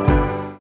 Bye.